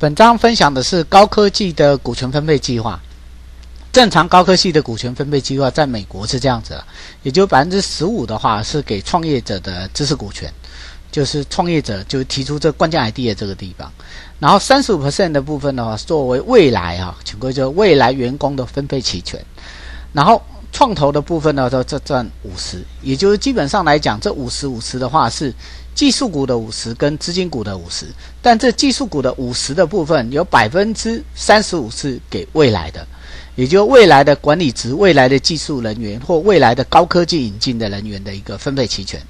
本章分享的是高科技的股权分配计划。正常高科技的股权分配计划在美国是这样子的，也就百分之十五的话是给创业者的知识股权，就是创业者就提出这关键 idea 这个地方，然后三十五 percent 的部分的话作为未来啊，请各位就未来员工的分配期权，然后创投的部分呢，就这占五十，也就是基本上来讲，这五十五十的话是。技术股的五十跟资金股的五十，但这技术股的五十的部分有百分之三十五是给未来的，也就未来的管理职、未来的技术人员或未来的高科技引进的人员的一个分配期权。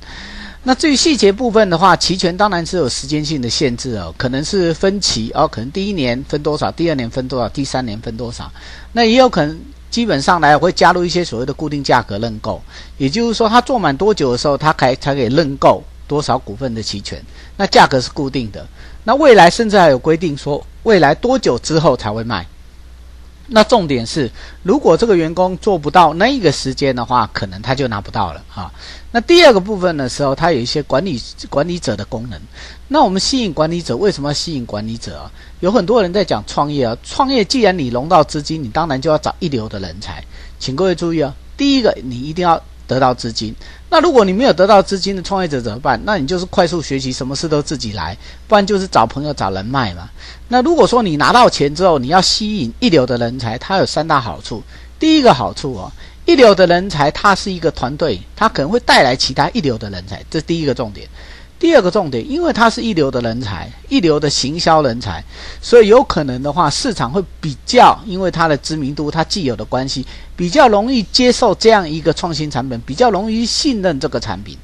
那至于细节部分的话，期权当然是有时间性的限制哦，可能是分期哦，可能第一年分多少，第二年分多少，第三年分多少，那也有可能基本上来会加入一些所谓的固定价格认购，也就是说他做满多久的时候，他才才可以认购。多少股份的期权，那价格是固定的。那未来甚至还有规定说，未来多久之后才会卖。那重点是，如果这个员工做不到那一个时间的话，可能他就拿不到了啊。那第二个部分的时候，它有一些管理管理者的功能。那我们吸引管理者，为什么要吸引管理者啊？有很多人在讲创业啊，创业既然你融到资金，你当然就要找一流的人才。请各位注意啊，第一个你一定要。得到资金，那如果你没有得到资金的创业者怎么办？那你就是快速学习，什么事都自己来，不然就是找朋友、找人脉嘛。那如果说你拿到钱之后，你要吸引一流的人才，它有三大好处。第一个好处哦，一流的人才，他是一个团队，他可能会带来其他一流的人才，这第一个重点。第二个重点，因为他是一流的人才，一流的行销人才，所以有可能的话，市场会比较，因为他的知名度，他既有的关系，比较容易接受这样一个创新产品，比较容易信任这个产品。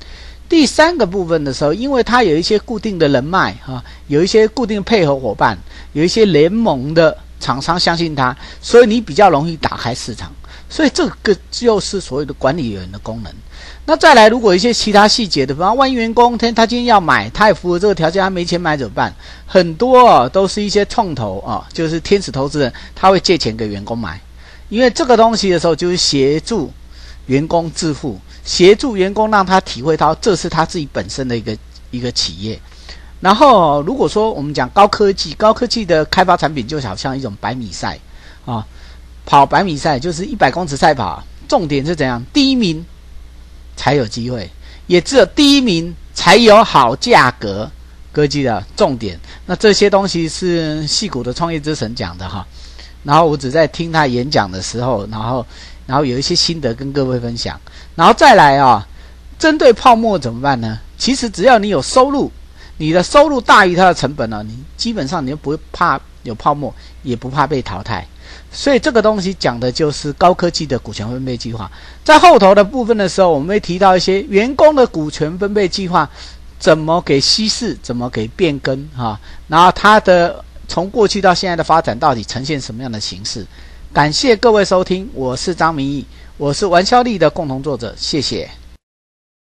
第三个部分的时候，因为他有一些固定的人脉哈，有一些固定配合伙伴，有一些联盟的厂商相信他，所以你比较容易打开市场。所以这个就是所谓的管理员的功能。那再来，如果一些其他细节的，比方万一员工他他今天要买，他也符合这个条件，他没钱买怎么办？很多都是一些创投啊，就是天使投资人，他会借钱给员工买，因为这个东西的时候就是协助员工致富，协助员工让他体会到这是他自己本身的一个一个企业。然后如果说我们讲高科技，高科技的开发产品就好像一种百米赛啊。跑百米赛就是一百公尺赛跑，重点是怎样？第一名才有机会，也只有第一名才有好价格。科技的重点，那这些东西是戏骨的创业之神讲的哈。然后我只在听他演讲的时候，然后然后有一些心得跟各位分享。然后再来啊，针对泡沫怎么办呢？其实只要你有收入，你的收入大于它的成本呢，你基本上你就不会怕有泡沫，也不怕被淘汰。所以这个东西讲的就是高科技的股权分配计划。在后头的部分的时候，我们会提到一些员工的股权分配计划怎么给稀释，怎么给变更哈。然后它的从过去到现在的发展到底呈现什么样的形式？感谢各位收听，我是张明义，我是玩笑力的共同作者，谢谢。